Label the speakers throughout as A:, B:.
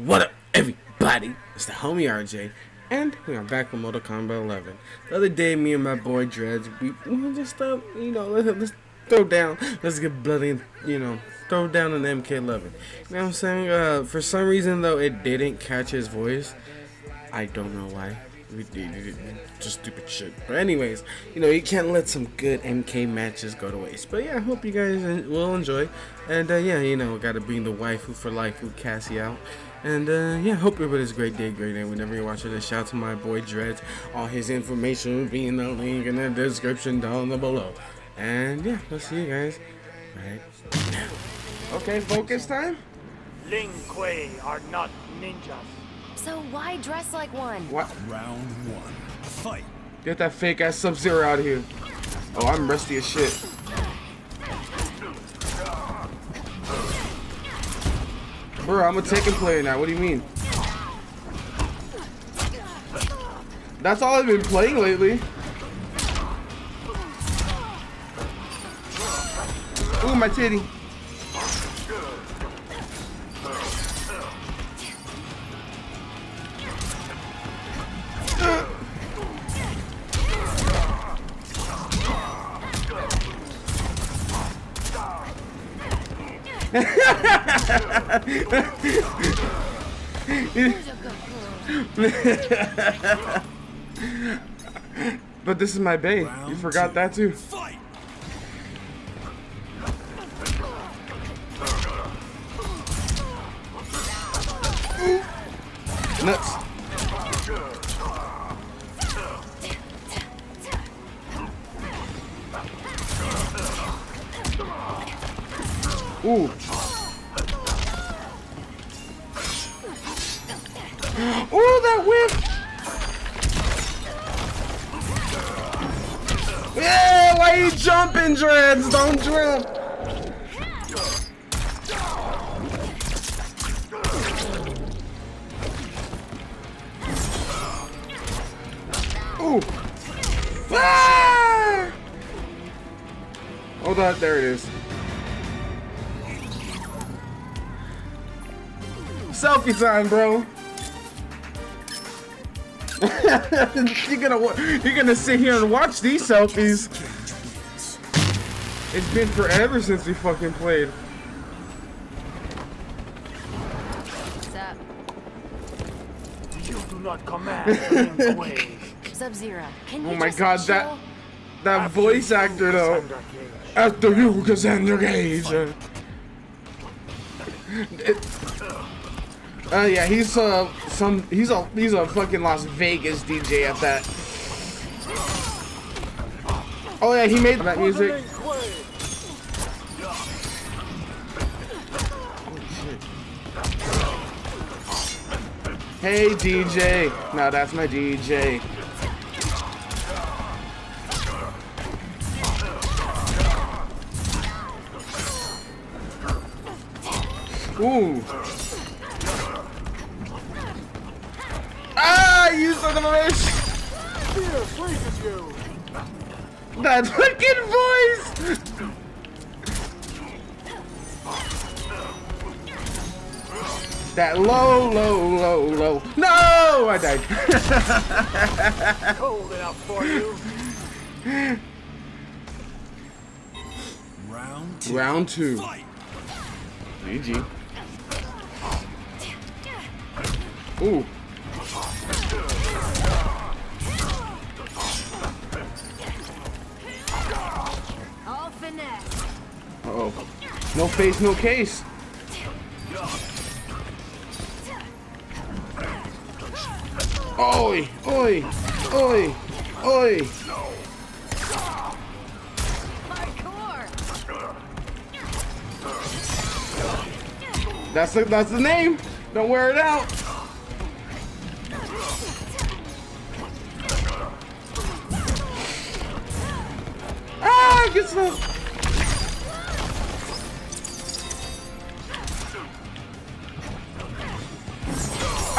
A: What up, everybody? It's the homie RJ, and we are back with Mortal Kombat 11. The other day, me and my boy Dreads, we, we just thought, you know, let's, let's throw down, let's get bloody, you know, throw down an MK11. You know what I'm saying? Uh, for some reason, though, it didn't catch his voice. I don't know why. Just stupid shit. But anyways, you know, you can't let some good MK matches go to waste. But yeah, I hope you guys will enjoy. And uh, yeah, you know, gotta bring the waifu for life with Cassie out. And uh, yeah, hope everybody's great day, great day. Whenever you're watching this, shout out to my boy Dreads. All his information will be in the link in the description down below. And yeah, we'll see you guys right now. Okay, focus time.
B: Ling Kuei are not ninjas.
C: So why dress like one?
A: What?
D: Round one. Fight.
A: Get that fake ass Sub Zero out of here. Oh, I'm rusty as shit. Bro, I'm a Tekken player now. What do you mean? That's all I've been playing lately. Ooh, my titty. but this is my bay.
D: Round
A: you forgot
D: two.
A: that too.
D: Fight.
A: Nuts. Ooh. Ooh, that whip! Yeah, why you jumping, Dreads? Don't jump! Ooh. Ah! Hold on, there it is. Selfie time, bro. you're gonna you're gonna sit here and watch these selfies. It's been forever since we fucking played.
C: What's up?
B: You do not command Ling Kuei.
C: Sub-Zero, can you
A: Oh my god,
C: chill?
A: that that voice actor though. After you, Cassandra Cage. Uh, it- uh, yeah, he's uh some he's a he's a fucking Las Vegas DJ at that. Oh yeah, he made that music. Hey DJ, Now that's my DJ. Ooh. Ah, you son of a bitch!
B: Fear freezes you.
A: That fucking voice! That low, low, low, low. No! I died.
B: Cold enough for you.
D: Round two.
A: Round two.
D: Fight.
A: GG. Ooh. Uh oh. No face, no case. Oi, oi, oi, oi. That's the, that's the name. Don't wear it out. Ah, get some.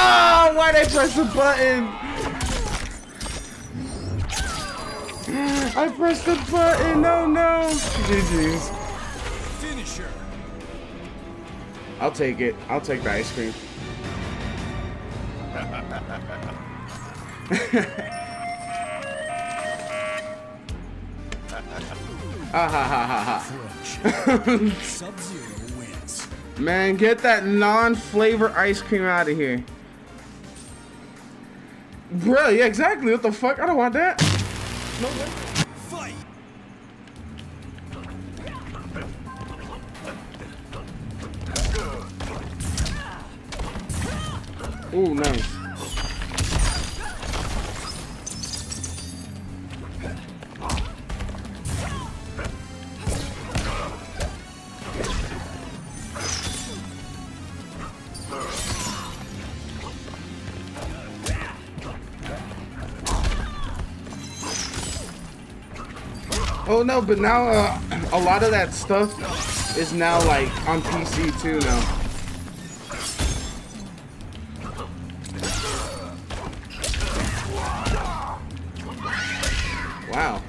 A: Ah, why'd I press the button? I pressed the button. No, no. GG's.
D: Finisher.
A: I'll take it. I'll take the ice cream. Ah ha ha ha ha. Man, get that non-flavor ice cream out of here. Bro, yeah, exactly. What the fuck? I don't want that. No way.
D: Fight!
A: Ooh, nice. Oh no, but now uh, a lot of that stuff is now like on PC too now. Wow.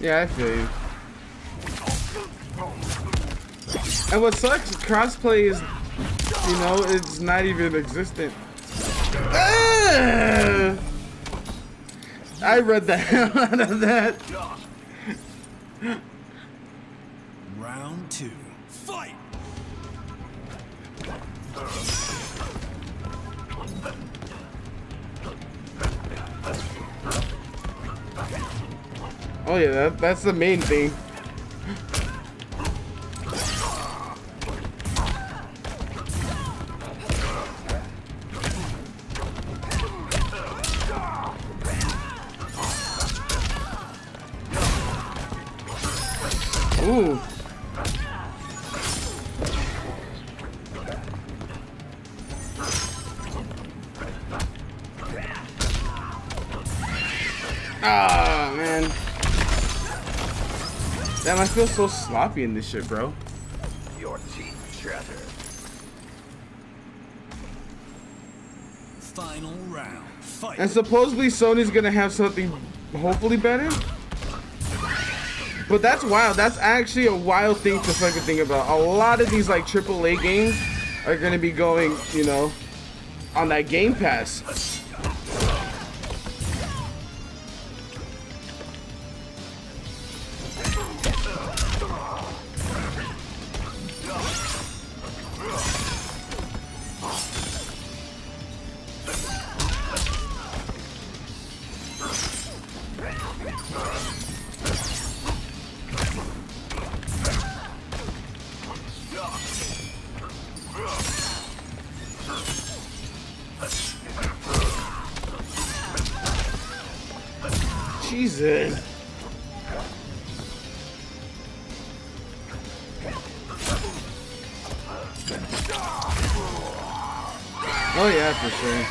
A: Yeah, I feel you. And what sucks, crossplay is, you know, it's not even existent. Ah! I read the hell out of that.
D: Round two. Fight!
A: Oh yeah, that, that's the main thing. Ah, man. Damn, I feel so sloppy in this shit, bro.
B: Your teeth chatter.
D: Final round. Fight!
A: And supposedly Sony's gonna have something hopefully better. But that's wild. That's actually a wild thing to fucking think about. A lot of these like AAA games are gonna be going, you know, on that Game Pass. Jesus. Oh yeah, for sure.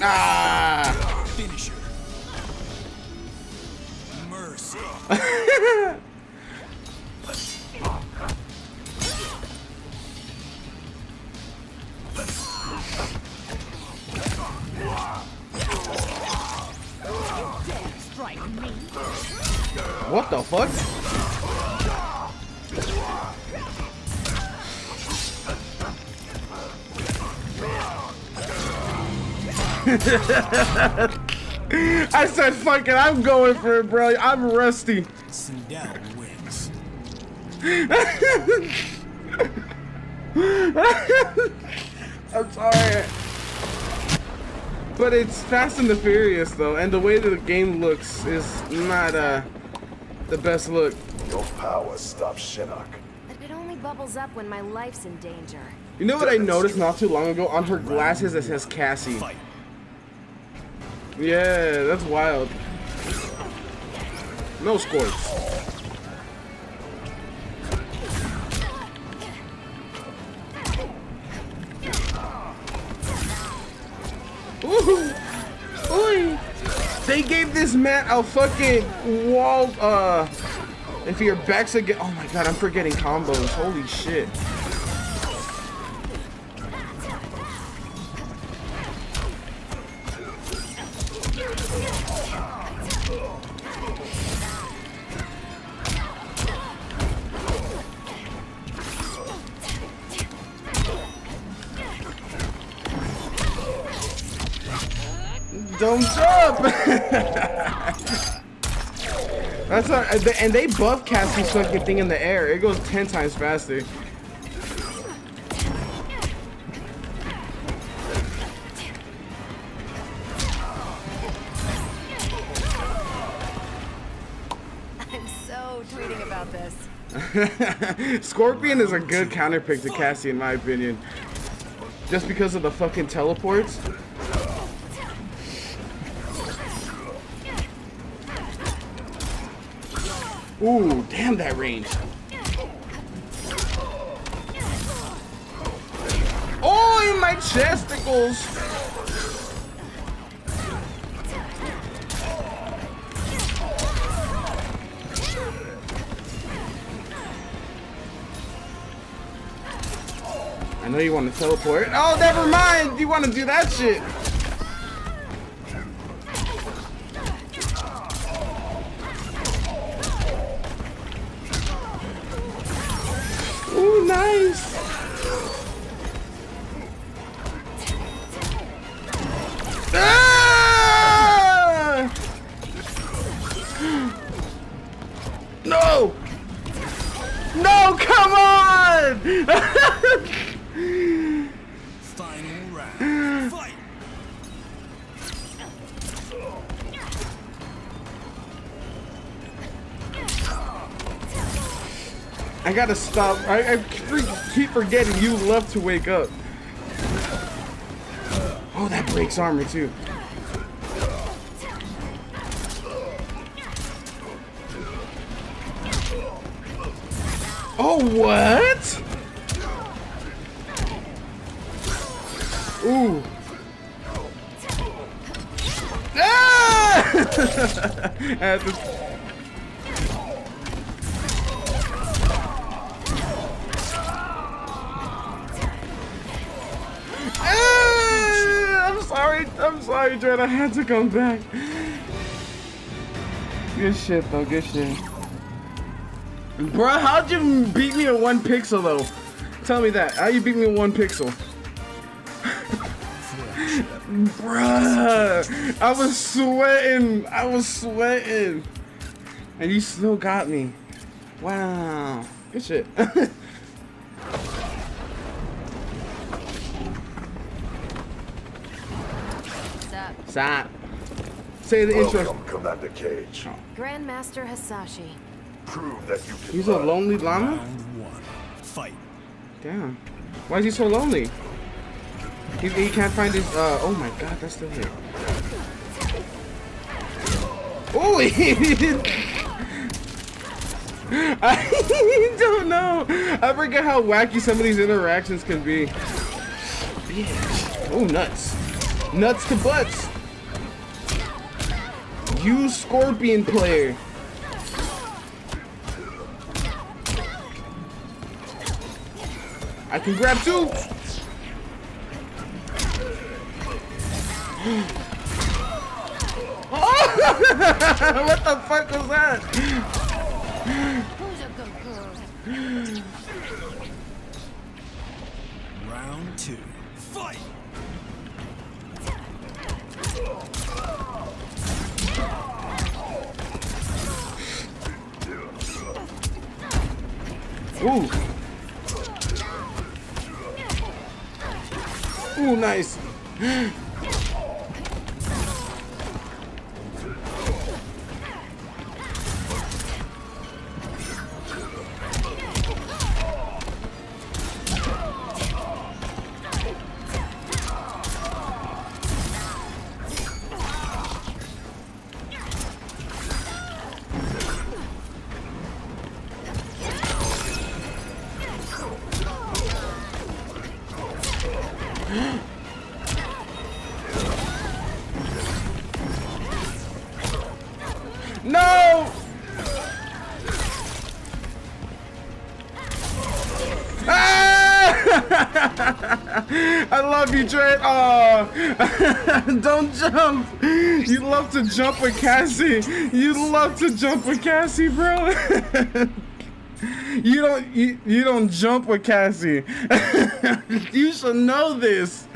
A: Ah!
D: Finisher. Mercy.
A: What the fuck? I said, fuck it, I'm going for it, bro. I'm rusty.
D: Sindel wins.
A: I'm sorry. But it's Fast and the Furious, though, and the way that the game looks is not uh, the best look.
B: Your power stops Shinnok.
C: But it only bubbles up when my life's in danger.
A: You know what I noticed not too long ago? On her glasses, it says Cassie.
D: Fight.
A: Yeah, that's wild. No squirts. They gave this man a fucking wall, uh, if your back's again, oh my god, I'm forgetting combos, holy shit. Don't jump! That's not, and they buff Cassie's fucking thing in the air. It goes 10 times faster.
C: I'm so tweeting about this.
A: Scorpion is a good counter pick to Cassie in my opinion. Just because of the fucking teleports. Ooh, damn that range. Oh, in my chesticles. I know you want to teleport. Oh, never mind. You want to do that shit. No! No, come on!
D: Final round. Fight.
A: I gotta stop. I, I keep forgetting you love to wake up. Oh, that breaks armor too. Oh, what? Ooh. Ah! I to- Ah! I'm sorry. I'm sorry, Dread. I had to come back. Good shit, though. Good shit. Bruh, how'd you beat me in one pixel, though? Tell me that. How you beat me in one pixel? Bruh, I was sweating. I was sweating. And you still got me. Wow. Good shit.
C: What's?
A: Stop. Say the intro.
B: Welcome, Commander Cage.
C: Grandmaster Hasashi.
B: Prove that you can
A: He's a lonely llama?
D: One. Fight.
A: Damn. Why is he so lonely? He, he can't find his, uh, oh my god, that's still here. Oh, I don't know. I forget how wacky some of these interactions can be. Bitch. Oh, nuts. Nuts to butts. You scorpion player. I can grab two. Oh! what the fuck was that?
C: Who's a good girl?
D: Round two. Fight.
A: Ooh. Nice. You, Dread. Oh, don't jump. You love to jump with Cassie. You love to jump with Cassie, bro. You don't you, you don't jump with Cassie. you should know this.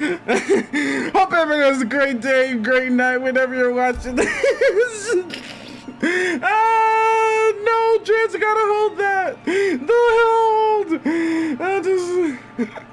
A: Hope everyone has a great day, great night, whenever you're watching this. Ah, no, Jets gotta hold that. The hold. I just.